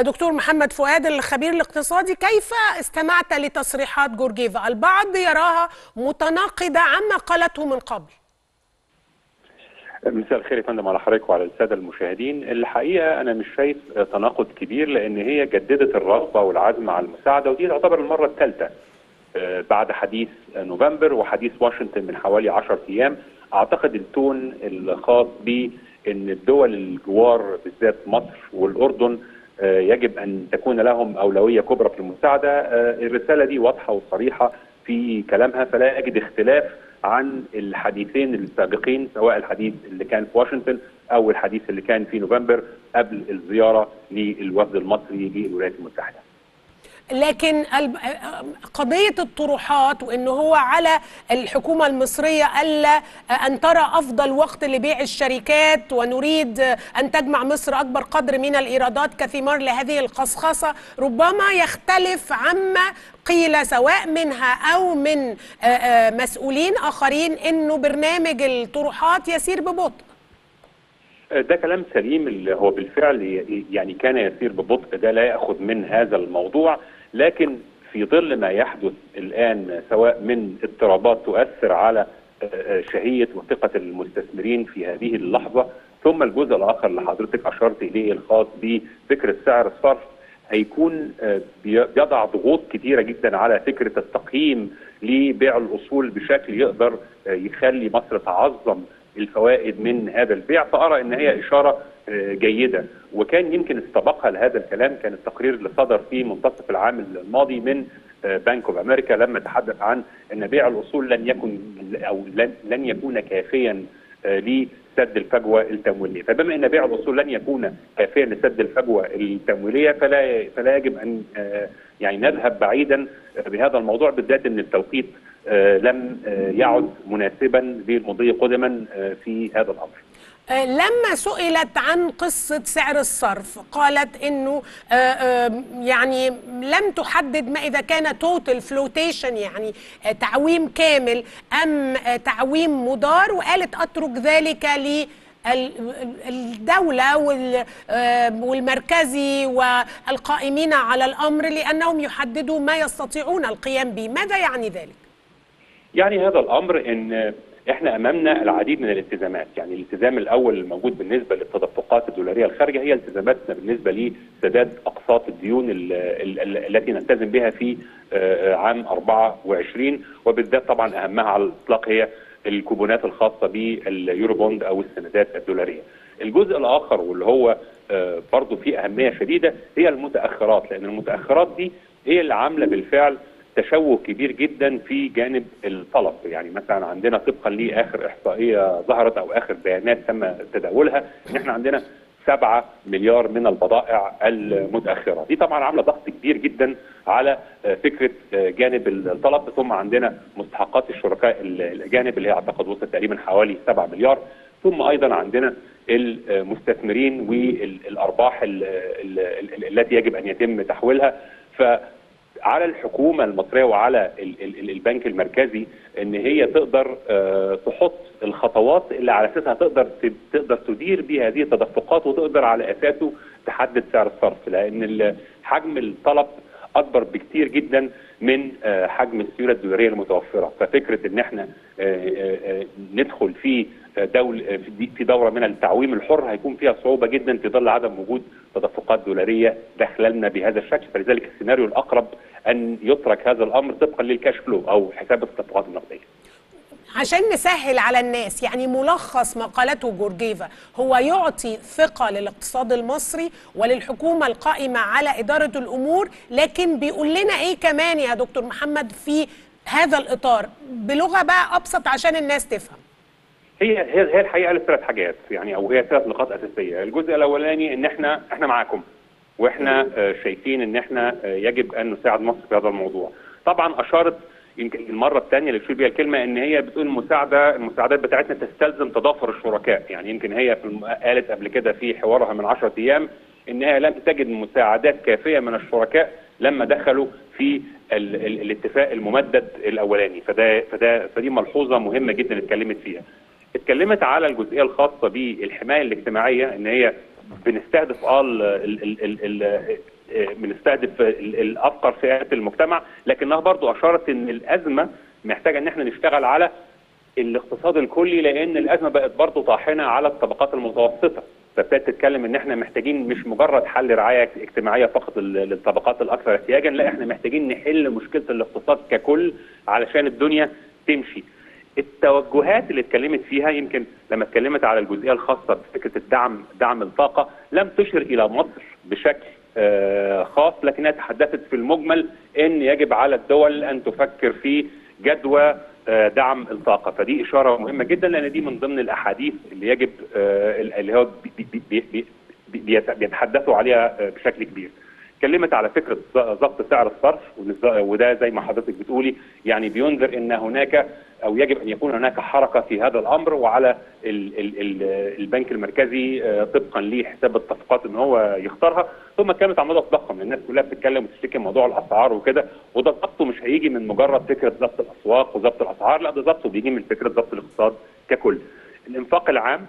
دكتور محمد فؤاد الخبير الاقتصادي كيف استمعت لتصريحات جورجيفا؟ البعض يراها متناقضة عما قالته من قبل. مساء الخير يا فندم على حضرتك وعلى السادة المشاهدين، الحقيقة أنا مش شايف تناقض كبير لأن هي جددت الرغبة والعزم على المساعدة ودي تعتبر المرة الثالثة بعد حديث نوفمبر وحديث واشنطن من حوالي 10 أيام، أعتقد التون الخاص بان الدول الجوار بالذات مصر والأردن يجب أن تكون لهم أولوية كبرى في المساعدة، الرسالة دي واضحة وصريحة في كلامها فلا اجد اختلاف عن الحديثين السابقين سواء الحديث اللي كان في واشنطن أو الحديث اللي كان في نوفمبر قبل الزيارة للوفد المصري للولايات المتحدة. لكن قضية الطروحات وأنه هو على الحكومة المصرية ألا أن ترى أفضل وقت لبيع الشركات ونريد أن تجمع مصر أكبر قدر من الإيرادات كثمار لهذه القصقصة ربما يختلف عما قيل سواء منها أو من مسؤولين آخرين أنه برنامج الطروحات يسير ببطء. ده كلام سليم اللي هو بالفعل يعني كان يسير ببطء ده لا يأخذ من هذا الموضوع. لكن في ظل ما يحدث الآن سواء من اضطرابات تؤثر على شهية وثقة المستثمرين في هذه اللحظة ثم الجزء الآخر اللي حضرتك أشرت إليه الخاص بفكره سعر الصرف هيكون بيضع ضغوط كتيرة جدا على فكرة التقييم لبيع الأصول بشكل يقدر يخلي مصر تعظم الفوائد من هذا البيع فأرى إن هي إشارة جيدة. وكان يمكن استبقها لهذا الكلام كان التقرير اللي صدر في منتصف العام الماضي من Bank of America لما تحدث عن إن بيع الأصول لن يكن أو لن, لن يكون كافيا لسد الفجوة التمويلية، فبما إن بيع الأصول لن يكون كافيا لسد الفجوة التمويلية فلا فلا يجب أن يعني نذهب بعيدا بهذا الموضوع بالذات إن التوقيت لم يعد مناسبا للمضي قدما في هذا الأمر. لما سئلت عن قصة سعر الصرف قالت إنه يعني لم تحدد ما إذا كان total floatation يعني تعويم كامل أم تعويم مدار وقالت أترك ذلك ل الدولة والمركزي والقائمين على الأمر لأنهم يحددوا ما يستطيعون القيام به ماذا يعني ذلك؟ يعني هذا الأمر أن إحنا أمامنا العديد من الالتزامات يعني الالتزام الأول الموجود بالنسبة للتدفقات الدولارية الخارجه هي التزاماتنا بالنسبة لسداد أقساط الديون التي نلتزم بها في عام 24 وبالذات طبعا أهمها على الإطلاق هي الكوبونات الخاصة باليورو بوند أو السندات الدولارية. الجزء الآخر واللي هو برضه فيه أهمية شديدة هي المتأخرات لأن المتأخرات دي هي اللي عاملة بالفعل تشوه كبير جدا في جانب الطلب. يعني مثلا عندنا طبقا لآخر إحصائية ظهرت أو آخر بيانات تم تداولها إن إحنا عندنا 7 مليار من البضائع المتأخرة. دي طبعا عاملة ضغط كبير جدا على فكرة جانب الطلب. ثم عندنا مستحقات الشركاء الأجانب اللي هي أعتقد وصلت تقريبا حوالي 7 مليار. ثم أيضا عندنا المستثمرين والأرباح التي يجب أن يتم تحويلها. ف على الحكومة المصرية وعلى البنك المركزي إن هي تقدر تحط الخطوات اللي على أساسها تقدر تقدر تدير بها هذه التدفقات وتقدر على أساسه تحدد سعر الصرف لأن حجم الطلب أكبر بكتير جدا من حجم السيولة الدولارية المتوفرة. ففكرة إن إحنا ندخل في دول في دورة من التعويم الحر هيكون فيها صعوبة جدا في ظل عدم وجود تدفقات دولارية داخله لنا بهذا الشكل. فلذلك السيناريو الأقرب أن يترك هذا الأمر طبقا للكاش فلو أو حساب التدفقات النقدية. عشان نسهل على الناس يعني ملخص ما قالته جورجيفا هو يعطي ثقة للاقتصاد المصري وللحكومة القائمة على إدارة الأمور لكن بيقول لنا إيه كمان يا دكتور محمد في هذا الإطار؟ بلغة بقى أبسط عشان الناس تفهم. هي هي هي الحقيقة ثلاث حاجات يعني أو هي ثلاث نقاط أساسية، الجزء الأولاني إن إحنا إحنا معاكم. وإحنا شايفين إن إحنا يجب أن نساعد مصر في هذا الموضوع. طبعا أشارت يمكن المرة الثانية اللي بتشير بيها الكلمة إن هي بتقول المساعدة المساعدات بتاعتنا تستلزم تضافر الشركاء، يعني يمكن هي قالت قبل كده في حوارها من 10 أيام ان هي لم تجد مساعدات كافية من الشركاء لما دخلوا في ال ال الاتفاق الممدد الأولاني فده فده فدي ملحوظة مهمة جدا اتكلمت فيها. اتكلمت على الجزئية الخاصة بالحماية الاجتماعية إن هي بنستهدف آه بنستهدف ال- الافقر فئات المجتمع لكنها برضو أشارت إن الأزمة محتاجة إن إحنا نشتغل على الاقتصاد الكلي لأن الأزمة بقت برضه طاحنة على الطبقات المتوسطة. فابتدت تتكلم إن إحنا محتاجين مش مجرد حل رعاية اجتماعية فقط لل- للطبقات الأكثر احتياجا لا إحنا محتاجين نحل مشكلة الاقتصاد ككل علشان الدنيا تمشي. التوجهات اللي اتكلمت فيها يمكن لما اتكلمت على الجزئية الخاصة بفكرة الدعم دعم الطاقة لم تشر إلى مصر بشكل آه، خاص لكنها تحدثت في المجمل إن يجب على الدول أن تفكر في جدوى آه، دعم الطاقة فدي إشارة مهمة جدا لأن دي من ضمن الأحاديث اللي يجب آه، اللي هو بي- بي- بي- بي- بي- بيت- بيتحدثوا عليها بشكل كبير. اتكلمت على فكرة ضبط سعر الصرف وده زي ما حضرتك بتقولي يعني بينذر إن هناك أو يجب أن يكون هناك حركة في هذا الأمر وعلى ال ال ال البنك المركزي آه، طبقا لحساب الصفقات إن هو يختارها ثم كانت عن موضوع التضخم الناس كلها بتتكلم وتشتكي موضوع الأسعار وكده وده ضبطه مش هيجي من مجرد فكرة ضبط الأسواق وضبط الأسعار لا ده ضبطه بيجي من فكرة ضبط الاقتصاد ككل. الإنفاق العام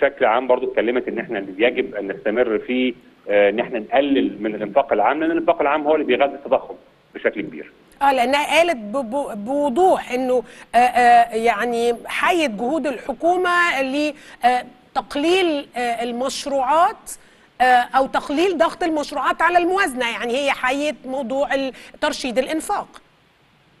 بشكل عام برضو اتكلمت إن إحنا يجب أن نستمر في آه، إن إحنا نقلل من الإنفاق العام لأن الإنفاق العام هو اللي بيغذي التضخم بشكل كبير. آه لأنها قالت بوضوح إنه آه، آه، يعني حيت جهود الحكومة لتقليل المشروعات أو تقليل ضغط المشروعات على الموازنة يعني هي حيت موضوع ترشيد الإنفاق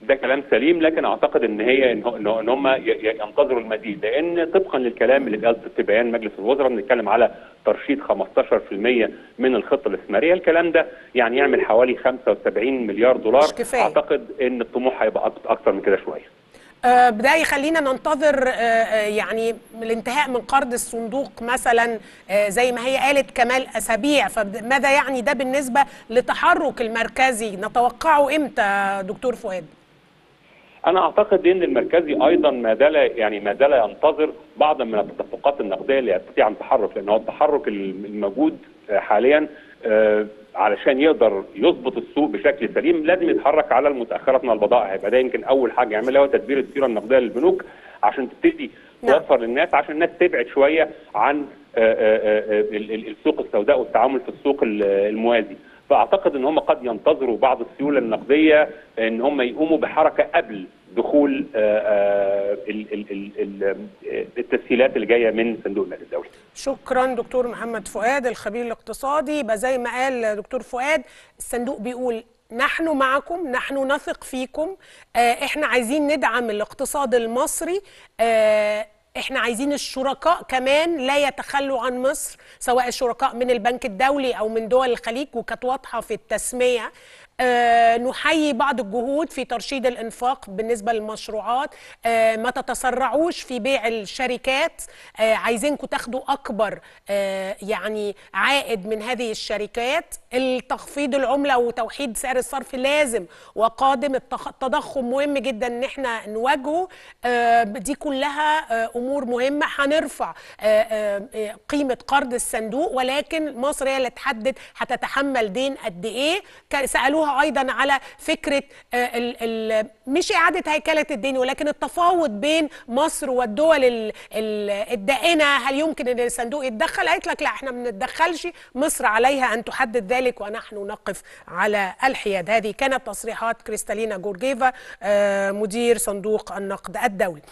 ده كلام سليم لكن أعتقد إن هي إن هم ينتظروا المزيد. لأن طبقا للكلام اللي اتقال في بيان مجلس الوزراء بنتكلم على ترشيد 15% من الخطة الاستثمارية. الكلام ده يعني يعمل حوالي 75 مليار دولار. مش كفاية. أعتقد إن الطموح هيبقى أكتر من كده شوية. آه، ده يخلينا ننتظر آه، آه، يعني الانتهاء من قرض الصندوق مثلا آه، زي ما هي قالت كمال أسابيع. فماذا يعني ده بالنسبة لتحرك المركزي؟ نتوقعه إمتى دكتور فؤاد؟ أنا أعتقد إن المركزي أيضا ما زال يعني ما زال ينتظر بعض من التدفقات النقدية اللي يستطيع ان تحرك لأن هو التحرك الموجود حاليا آه، علشان يقدر يظبط السوق بشكل سليم لازم يتحرك على المتأخرات من البضائع يبقى ده يمكن أول حاجة يعملها هو تدبير السيرة النقدية للبنوك عشان تبتدي نعم. توفر للناس عشان الناس تبعد شوية عن آه، آه، ال- ال- السوق السوداء والتعامل في السوق ال- الموازي فأعتقد إن هم قد ينتظروا بعض السيولة النقدية إن هم يقوموا بحركة قبل دخول آه، آه، آه، التسهيلات اللي جاية من صندوق النقد الدولي. شكرا دكتور محمد فؤاد الخبير الاقتصادي. يبقى زي ما قال دكتور فؤاد الصندوق بيقول نحن معكم نحن نثق فيكم إحنا عايزين ندعم الاقتصاد المصري آه، إحنا عايزين الشركاء كمان لا يتخلوا عن مصر سواء الشركاء من البنك الدولي أو من دول الخليج وكانت واضحة في التسمية. نحيي بعض الجهود في ترشيد الإنفاق بالنسبة للمشروعات. آه، ما تتسرعوش في بيع الشركات. آه، عايزينكم تاخدوا أكبر آه، يعني عائد من هذه الشركات. التخفيض العملة وتوحيد سعر الصرف لازم وقادم التضخم مهم جدا إن إحنا نواجهه. آه، دي كلها آه، أمور مهمة. هنرفع آه، آه، آه، قيمة قرض الصندوق ولكن مصر هي اللي تحدد هتتحمل دين قد إيه. كان- أيضا على فكرة آه، مش إعادة هيكلة الدين ولكن التفاوض بين مصر والدول ال- ال- الدائنة. هل يمكن إن الصندوق يتدخل؟ قالت لك لا إحنا ما بنتدخلش مصر عليها أن تحدد ذلك ونحن نقف على الحياد. هذه كانت تصريحات كريستالينا جورجيفا آه، مدير صندوق النقد الدولي.